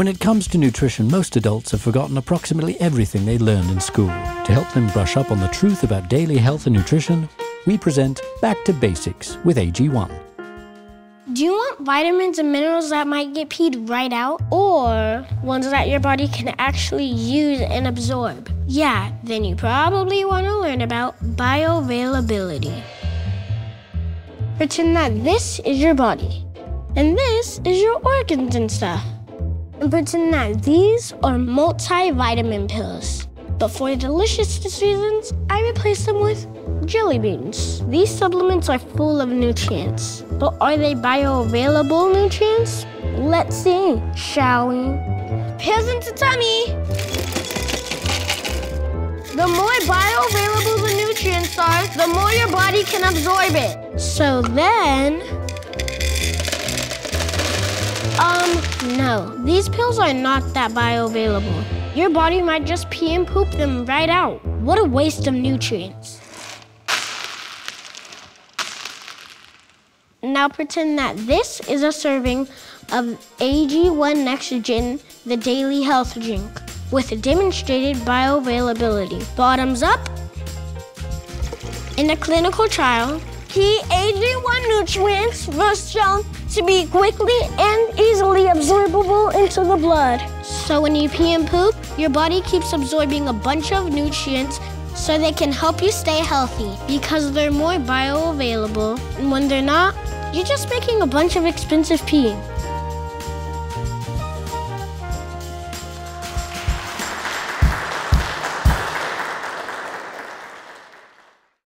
When it comes to nutrition, most adults have forgotten approximately everything they learned in school. To help them brush up on the truth about daily health and nutrition, we present Back to Basics with AG1. Do you want vitamins and minerals that might get peed right out? Or ones that your body can actually use and absorb? Yeah, then you probably want to learn about bioavailability. Pretend that this is your body, and this is your organs and stuff. Pretend that these are multivitamin pills. But for delicious reasons, I replace them with jelly beans. These supplements are full of nutrients. But are they bioavailable nutrients? Let's see, shall we? Pills into tummy. The more bioavailable the nutrients are, the more your body can absorb it. So then, um, no, these pills are not that bioavailable. Your body might just pee and poop them right out. What a waste of nutrients. Now pretend that this is a serving of AG1 Next Gen, the daily health drink, with a demonstrated bioavailability. Bottoms up. In a clinical trial, key AG1 nutrients shown to be quickly and easily absorbable into the blood. So when you pee and poop, your body keeps absorbing a bunch of nutrients so they can help you stay healthy because they're more bioavailable. And when they're not, you're just making a bunch of expensive peeing.